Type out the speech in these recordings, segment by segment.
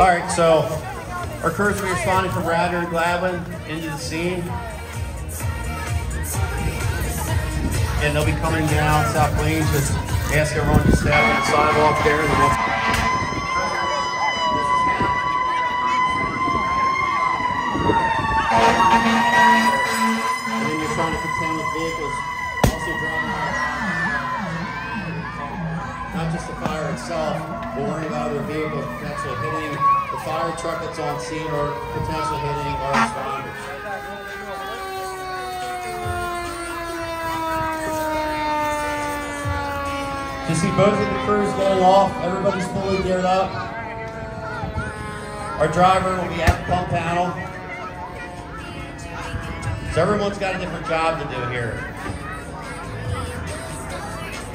All right, so our crews will responding from Radnor and Gladwyne into the scene. And they'll be coming down South Plains. Just ask everyone to stay on the sidewalk there. And we'll then you're trying to contend with vehicles Not just the fire itself, but worrying about other vehicles potentially hitting the fire truck that's on scene or potentially hitting our responders. You see both of the crews getting off, everybody's fully geared up. Our driver will be at the pump panel. So everyone's got a different job to do here.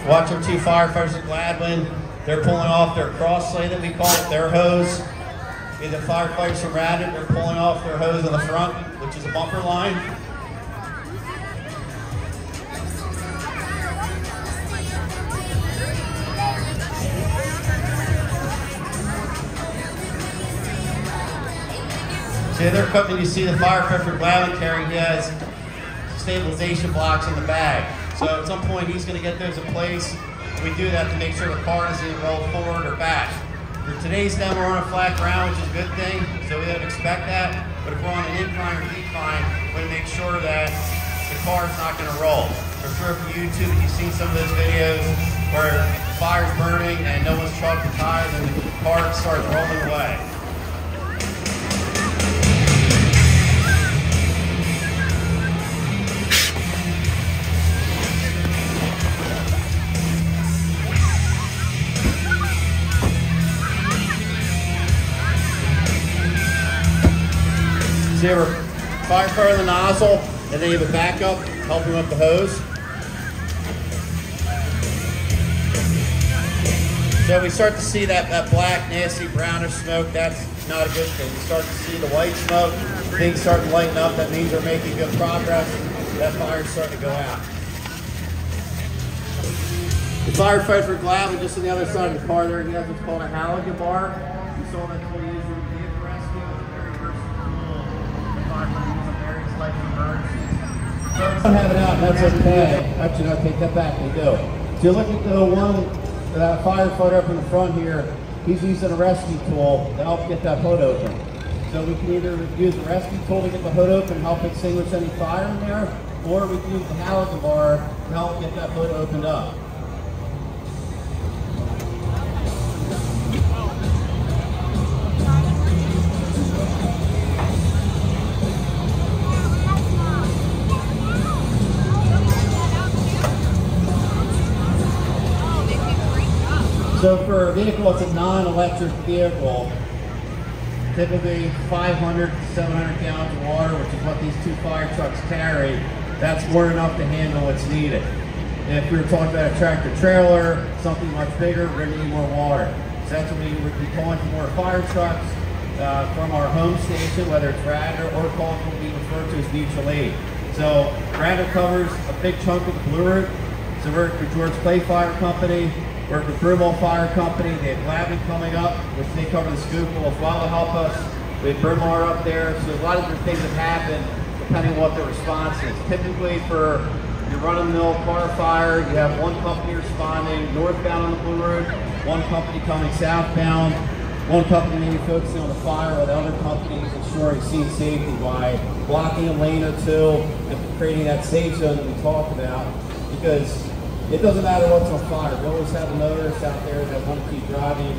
Watch our two firefighters at Gladwyne. They're pulling off their crosslay that we call it, their hose. We the firefighters from Radnor, they're pulling off their hose on the front, which is a bumper line. So the other equipment you see the firefighter Gladwyne carrying, he has stabilization blocks in the bag. So at some point he's going to get those in place. We do that to make sure the car isn't roll forward or back. For today's demo, we're on a flat ground, which is a good thing, so we don't expect that. But if we're on an incline or decline, we want to make sure that the car is not going to roll. I'm sure from YouTube, you've seen some of those videos where fire's burning and no one's chalked the tires and the car starts rolling away. So you have a in the nozzle, and then you have a backup helping with the hose. So we start to see that, that black, nasty, brownish smoke, that's not a good thing. We start to see the white smoke, things start to lighten up, that means we're making good progress. That fire's starting to go out. The firefighter for Gladwyne, just on the other side of the car there, he has what's called a Halligan bar. You saw that's what he uses in vehicle rescue. Have it out, that's okay. Actually, no, take that back, they do. So you look at the one, uh, that firefighter up in the front here, he's using a rescue tool to help get that hood open. So we can either use the rescue tool to get the hood open, help extinguish any fire in there, or we can use the Halligan bar to help get that hood opened up. So for a vehicle it's a non-electric vehicle, typically 500 to 700 gallons of water, which is what these two fire trucks carry, that's more than enough to handle what's needed. If we were talking about a tractor trailer, something much bigger, we're gonna need more water. So that's what we would be calling for more fire trucks uh, from our home station, whether it's Radnor or calling what we refer to as mutual aid. So Radnor covers a big chunk of the Blue Route. So we're for George Clay Fire Company, work with Broomall Fire Company. They have Gladwyne coming up, which they cover the Schuylkill as well to help us. We have Bryn Mawr up there. So a lot of different things have happened depending on what the response is. Typically for your run-of-the-mill car fire, you have one company responding northbound on the Blue Route, one company coming southbound, one company maybe focusing on the fire, while the other company ensuring scene safety by blocking a lane or two and creating that safe zone that we talked about. Because it doesn't matter what's on fire. We always have motorists out there that want to keep driving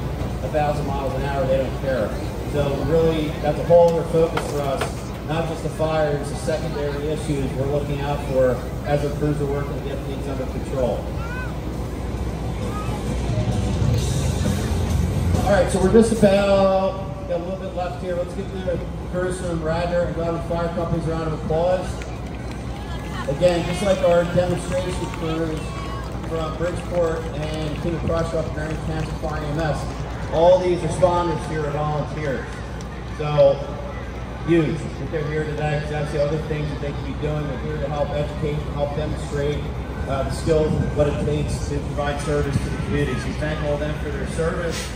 a thousand miles an hour. They don't care. So really, that's a whole other focus for us. Not just the fire, it's the secondary issues we're looking out for as our crews are working to get things under control. All right, so we're just about, got a little bit left here. Let's give the crews from Radnor and Gladwyne Fire Companies a round of applause. Again, just like our demonstration crews from Bridgeport and King of Prussia up in Kansas Fire EMS, all these responders here are volunteers. So huge that they're here today because that's the other things that they can be doing. They're here to help educate, and help demonstrate uh, the skills and what it takes to provide service to the community. So thank all of them for their service.